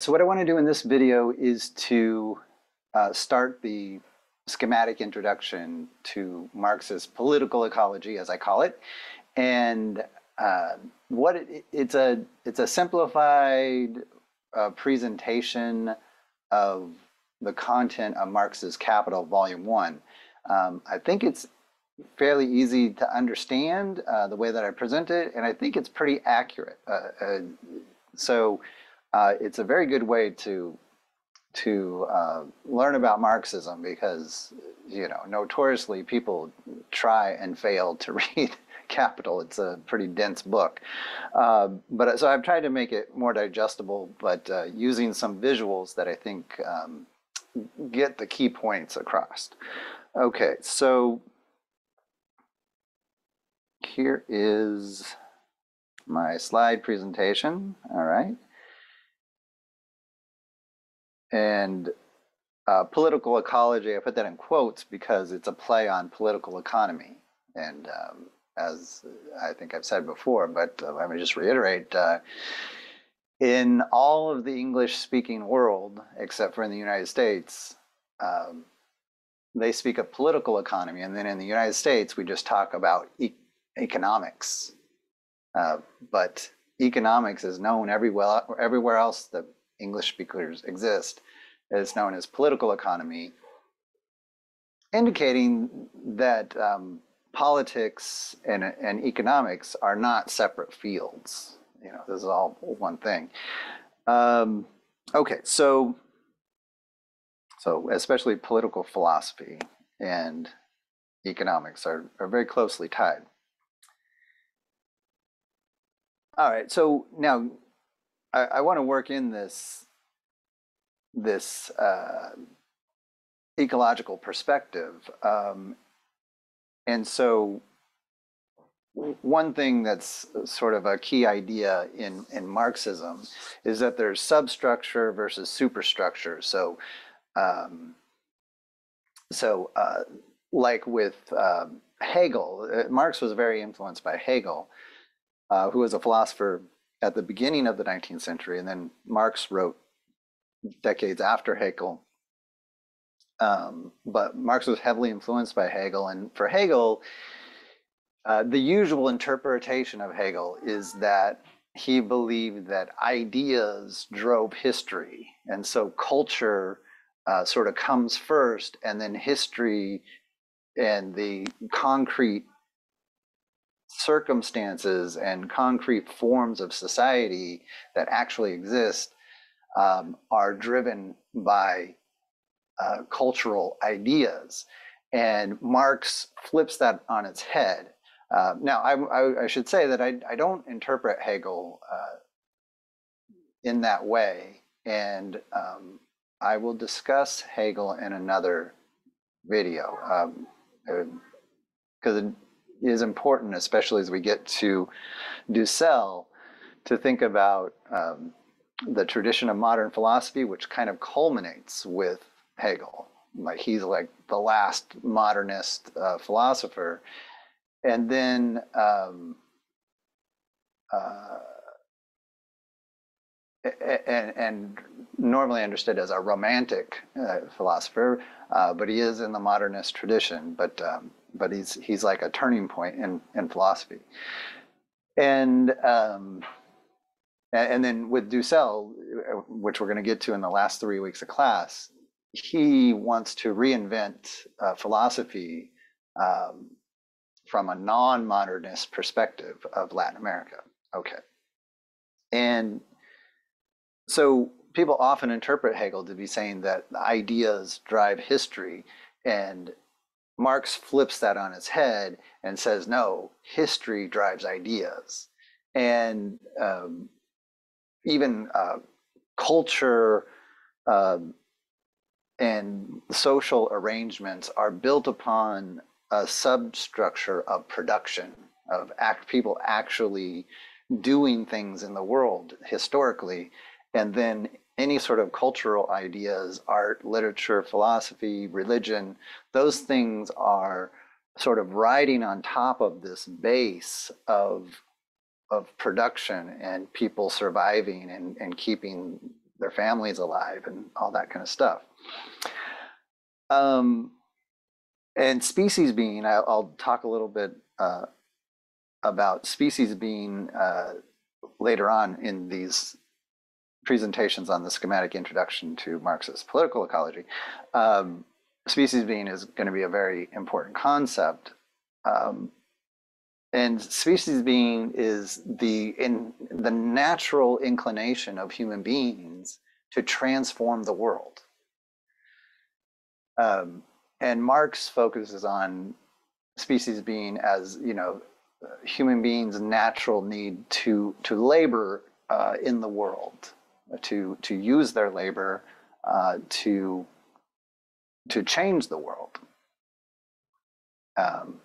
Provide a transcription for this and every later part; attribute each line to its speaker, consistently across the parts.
Speaker 1: So what I want to do in this video is to uh, start the schematic introduction to Marx's political ecology, as I call it, and uh, what it, it's a it's a simplified uh, presentation of the content of Marx's Capital, Volume One. Um, I think it's fairly easy to understand uh, the way that I present it, and I think it's pretty accurate. Uh, uh, so uh, it's a very good way to to uh, learn about Marxism because you know notoriously people try and fail to read Capital. It's a pretty dense book, uh, but so I've tried to make it more digestible, but uh, using some visuals that I think um, get the key points across. Okay, so here is my slide presentation. All right. And uh, political ecology, I put that in quotes because it's a play on political economy. And um, as I think I've said before, but uh, let me just reiterate uh, in all of the English speaking world, except for in the United States, um, they speak of political economy. And then in the United States, we just talk about e economics. Uh, but economics is known everywhere, everywhere else that English speakers exist is known as political economy, indicating that um, politics and, and economics are not separate fields. You know, this is all one thing. Um, okay, so so especially political philosophy and economics are, are very closely tied. All right, so now I, I want to work in this this uh, ecological perspective, um, and so one thing that's sort of a key idea in in Marxism is that there's substructure versus superstructure. So, um, so uh, like with uh, Hegel, uh, Marx was very influenced by Hegel, uh, who was a philosopher at the beginning of the 19th century, and then Marx wrote decades after Hegel. Um, but Marx was heavily influenced by Hegel, and for Hegel, uh, the usual interpretation of Hegel is that he believed that ideas drove history, and so culture uh, sort of comes first, and then history and the concrete circumstances and concrete forms of society that actually exist um, are driven by uh, cultural ideas. And Marx flips that on its head. Uh, now, I, I, I, should say that I, I don't interpret Hegel uh, in that way. And um, I will discuss Hegel in another video because um, is important, especially as we get to Dussel, to think about um, the tradition of modern philosophy, which kind of culminates with Hegel. Like he's like the last modernist uh, philosopher, and then um, uh, and, and, normally understood as a romantic uh, philosopher, uh, but he is in the modernist tradition. But um, but he's he's like a turning point in in philosophy. And um, and then with Dussel, which we're going to get to in the last three weeks of class, he wants to reinvent uh, philosophy um, from a non-modernist perspective of Latin America. Okay, and so people often interpret Hegel to be saying that ideas drive history, and Marx flips that on its head and says, no, history drives ideas. And um, even uh, culture uh, and social arrangements are built upon a substructure of production, of act, people actually doing things in the world historically, and then any sort of cultural ideas, art, literature, philosophy, religion, those things are sort of riding on top of this base of of production and people surviving and, and keeping their families alive and all that kind of stuff. Um, and species being, I'll, I'll talk a little bit uh, about species being uh, later on in these presentations on the schematic introduction to Marxist political ecology. Um, species being is going to be a very important concept. Um, and species being is the in the natural inclination of human beings to transform the world. Um, and Marx focuses on species being as you know human beings' natural need to to labor uh, in the world, to to use their labor uh, to to change the world. Um,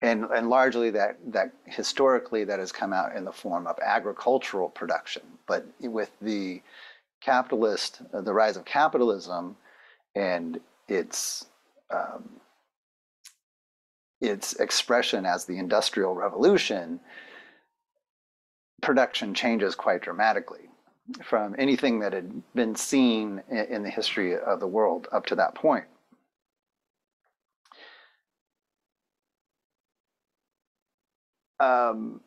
Speaker 1: and and largely that that historically that has come out in the form of agricultural production, but with the capitalist, uh, the rise of capitalism, and its um, its expression as the Industrial Revolution, production changes quite dramatically from anything that had been seen in, the history of the world up to that point. Um,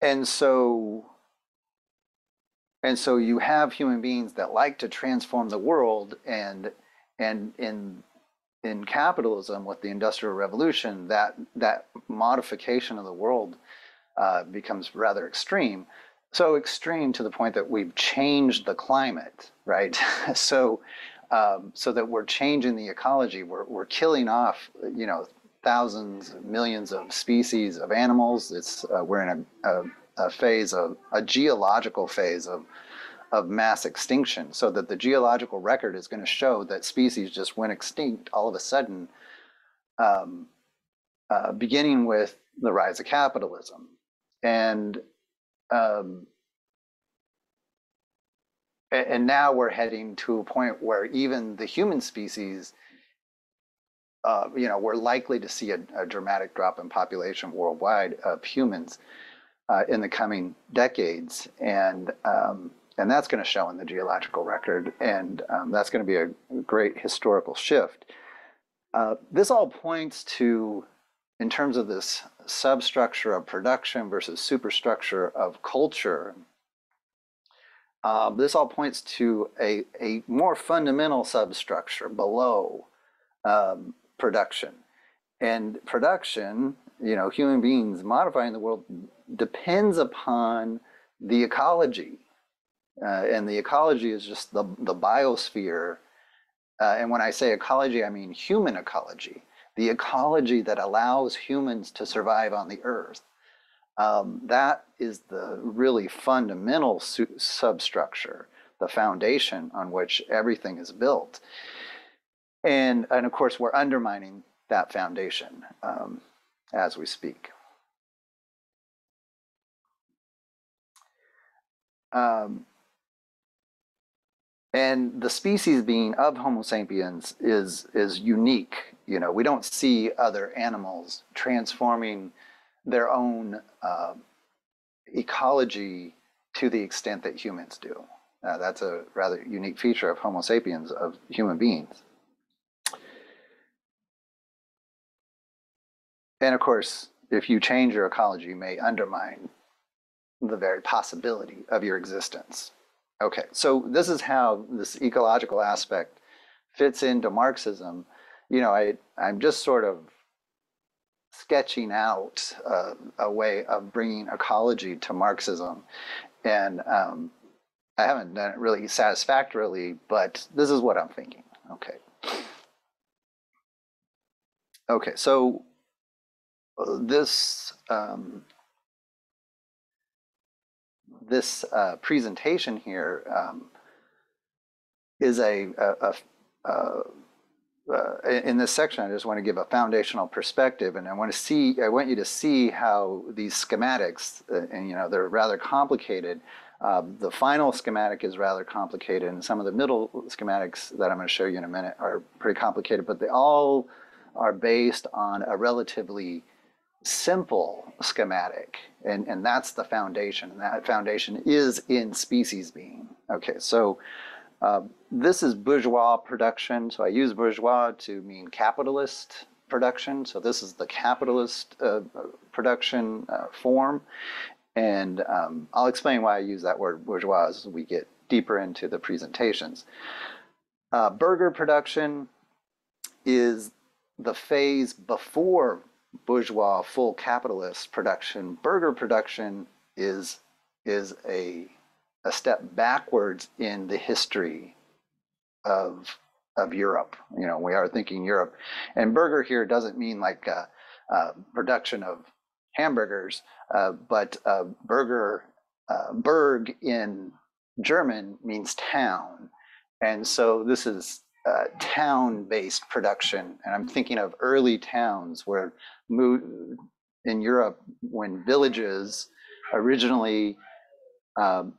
Speaker 1: and so and so you have human beings that like to transform the world and and in in capitalism with the industrial revolution that that modification of the world uh, becomes rather extreme. So extreme to the point that we've changed the climate right? So um, so that we're changing the ecology. We're, we're killing off you know thousands millions of species of animals. It's uh, we're in a, a, a phase of a geological phase of of mass extinction. So that the geological record is going to show that species just went extinct all of a sudden um, uh, beginning with the rise of capitalism and um, and now we're heading to a point where even the human species uh, you know we're likely to see a, a, dramatic drop in population worldwide of humans uh, in the coming decades and um, and that's going to show in the geological record, and um, that's going to be a great historical shift. Uh, this all points to, in terms of this substructure of production versus superstructure of culture, uh, this all points to a, a more fundamental substructure below um, production. And production, you know, human beings modifying the world depends upon the ecology uh, and the ecology is just the, the biosphere. Uh, and when I say ecology, I mean human ecology, the ecology that allows humans to survive on the earth. Um, that is the really fundamental su- substructure, the foundation on which everything is built. And, and of course, we're undermining that foundation um, as we speak. Um, and the species being of Homo sapiens is is unique. You know, we don't see other animals transforming their own uh, ecology to the extent that humans do. Uh, that's a rather unique feature of Homo sapiens, of human beings. And of course, if you change your ecology, you may undermine the very possibility of your existence. Okay, so this is how this ecological aspect fits into Marxism. You know, I, I'm just sort of sketching out uh, a way of bringing ecology to Marxism. And um, I haven't done it really satisfactorily, but this is what I'm thinking. Okay. Okay, so this um, this uh, presentation here um, is a, a, a, a uh, in this section, I just want to give a foundational perspective, and I want to see. I want you to see how these schematics, uh, and you know, they're rather complicated. Uh, the final schematic is rather complicated, and some of the middle schematics that I'm going to show you in a minute are pretty complicated. But they all are based on a relatively simple schematic, and, and that's the foundation. And that foundation is in species being. Okay, so uh, this is bourgeois production. So I use bourgeois to mean capitalist production. So this is the capitalist uh, production uh, form. And um, I'll explain why I use that word bourgeois as we get deeper into the presentations. Uh, burgher production is the phase before bourgeois full capitalist production. Burgher production is, is a, a step backwards in the history of, of Europe. You know, we are thinking Europe. And burgher here doesn't mean like a, a production of hamburgers, uh, but burgher, uh, Berg in German means town. And so this is town-based production. And I'm thinking of early towns where in Europe, when villages originally um,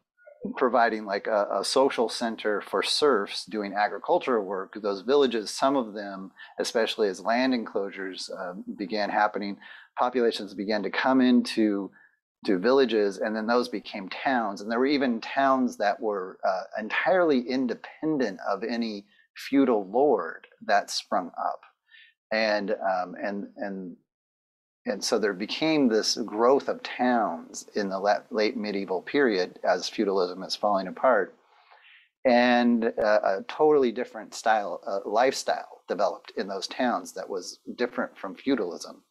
Speaker 1: providing like a, a, social center for serfs doing agricultural work, those villages, some of them, especially as land enclosures uh, began happening, populations began to come into to villages, and then those became towns. And there were even towns that were uh, entirely independent of any feudal lord that sprung up, and um, and and and so there became this growth of towns in the late medieval period as feudalism is falling apart, and a, a totally different style uh, lifestyle developed in those towns that was different from feudalism,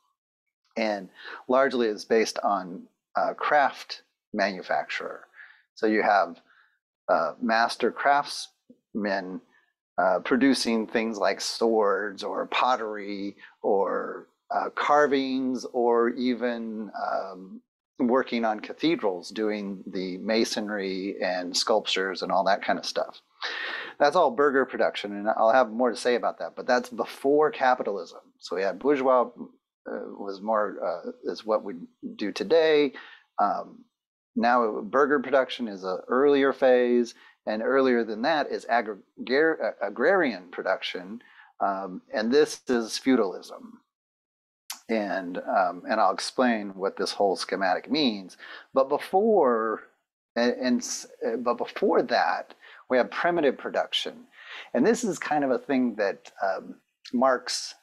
Speaker 1: and largely is based on uh, craft manufacturer. So you have uh, master craftsmen uh, producing things like swords or pottery or uh, carvings or even um, working on cathedrals, doing the masonry and sculptures and all that kind of stuff. That's all burgher production, and I'll have more to say about that. But that's before capitalism. So we had bourgeois uh, was more uh, is what we do today. Um, now burgher production is an earlier phase, and earlier than that is agrar agrarian production, um, and this is feudalism. And um, and I'll explain what this whole schematic means. But before and, and but before that, we have primitive production, and this is kind of a thing that um, Marx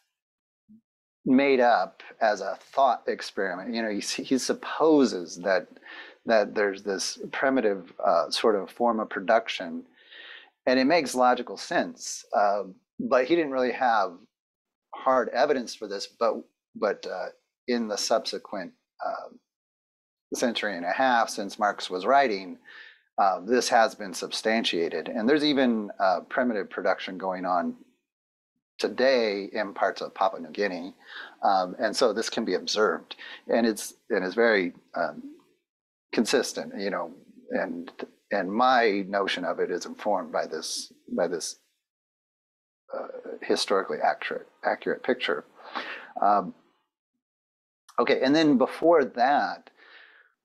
Speaker 1: made up as a thought experiment. You know, he, he supposes that that there's this primitive uh, sort of form of production, and it makes logical sense. Uh, but he didn't really have hard evidence for this. But but uh, in the subsequent um, century and a half since Marx was writing, uh, this has been substantiated, and there's even uh, primitive production going on today in parts of Papua New Guinea, um, and so this can be observed, and it's and it's very um, consistent, you know, and and my notion of it is informed by this by this uh, historically accurate accurate picture. Um, okay, and then before that,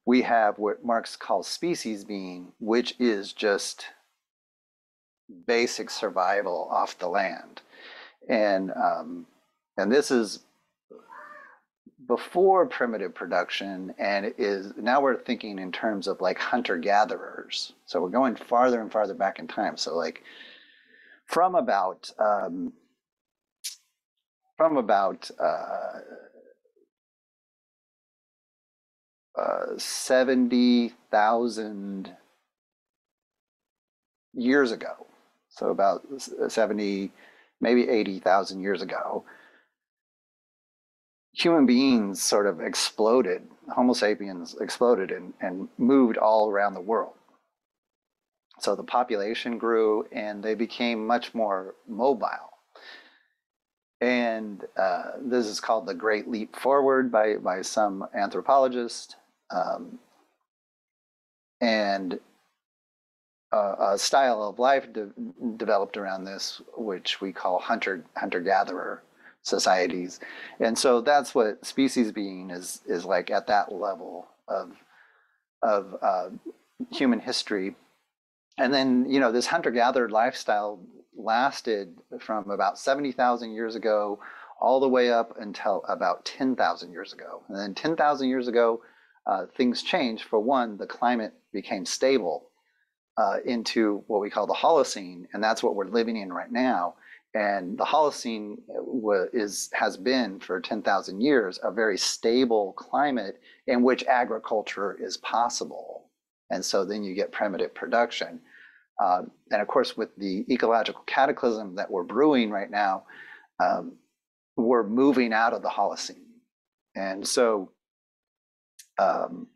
Speaker 1: we have what Marx calls species being, which is just basic survival off the land. And um, and this is before primitive production and is now we're thinking in terms of like hunter gatherers so we're going farther and farther back in time. So like from about um, from about uh, uh, 70,000 years ago so about 70 maybe 80,000 years ago, human beings sort of exploded, Homo sapiens exploded and, and moved all around the world. So the population grew and they became much more mobile. And uh, this is called the Great Leap Forward by, by some anthropologists. Um, and a style of life de developed around this, which we call hunter hunter gatherer societies, and so that's what species being is is like at that level of of uh, human history, and then you know this hunter gatherer lifestyle lasted from about seventy thousand years ago all the way up until about 10,000 years ago. And then 10,000 years ago, uh, things changed. For one, the climate became stable uh, into what we call the Holocene, and that's what we're living in right now. And the Holocene is has been for 10,000 years a very stable climate in which agriculture is possible. And so then you get primitive production. Uh, and of course, with the ecological cataclysm that we're brewing right now, um, we're moving out of the Holocene. And so, um,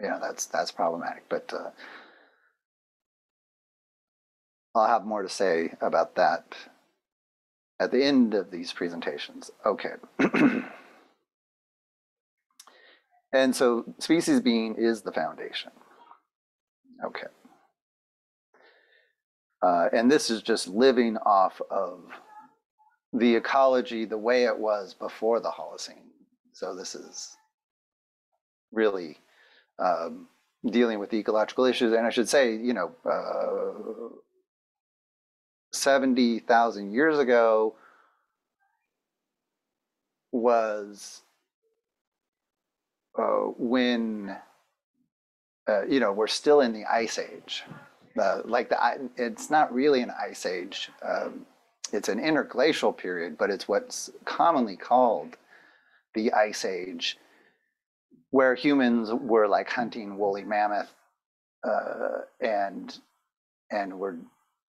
Speaker 1: yeah, that's that's problematic. But uh, I'll have more to say about that at the end of these presentations. Okay. and so species being is the foundation. Okay. Uh, and this is just living off of the ecology the way it was before the Holocene. So this is really um, dealing with the ecological issues. And I should say, you know, uh, 70,000 years ago was uh, when, uh, you know, we're still in the ice age. Like the, it's not really an ice age. Um, it's an interglacial period, but it's what's commonly called the ice age, where humans were like hunting woolly mammoth uh, and and were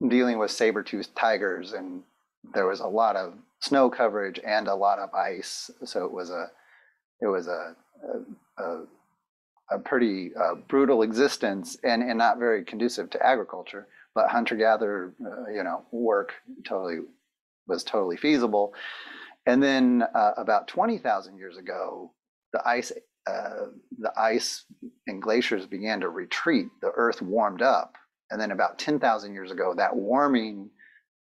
Speaker 1: dealing with saber-toothed tigers and there was a lot of snow coverage and a lot of ice. So it was a it was a a, a, pretty uh, brutal existence and, and not very conducive to agriculture. But hunter-gatherer uh, you know work totally was totally feasible and then uh, about 20,000 years ago the ice uh, the ice and glaciers began to retreat the earth warmed up and then about 10,000 years ago, that warming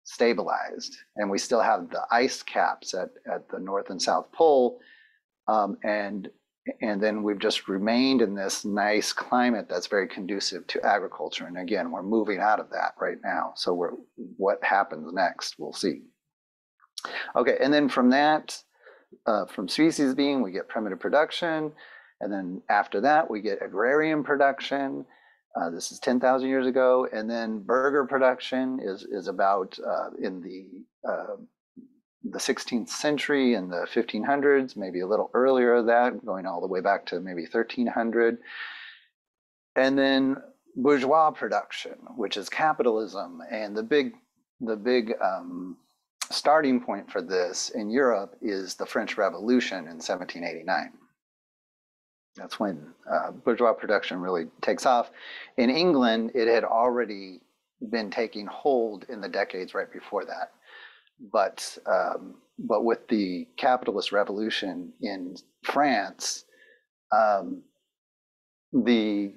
Speaker 1: stabilized, and we still have the ice caps at, at the North and South Pole. Um, and and then we've just remained in this nice climate that's very conducive to agriculture. And again, we're moving out of that right now. So we're, what happens next, we'll see. Okay, and then from that, uh, from species being, we get primitive production. And then after that, we get agrarian production. Uh, this is 10,000 years ago. And then burgher production is, is about uh, in the, uh, the 16th century and the 1500s, maybe a little earlier than that, going all the way back to maybe 1300. And then bourgeois production, which is capitalism. And the big, the big um, starting point for this in Europe is the French Revolution in 1789. That's when uh, bourgeois production really takes off. In England, it had already been taking hold in the decades right before that. But um, but with the capitalist revolution in France, um, the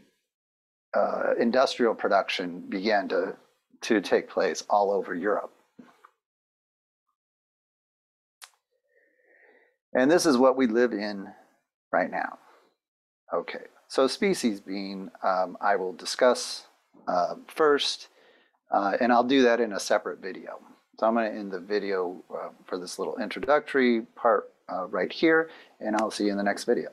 Speaker 1: uh, industrial production began to to take place all over Europe. And this is what we live in right now. Okay, so species being, um, I will discuss uh, first, uh, and I'll do that in a separate video. So I'm going to end the video uh, for this little introductory part uh, right here, and I'll see you in the next video.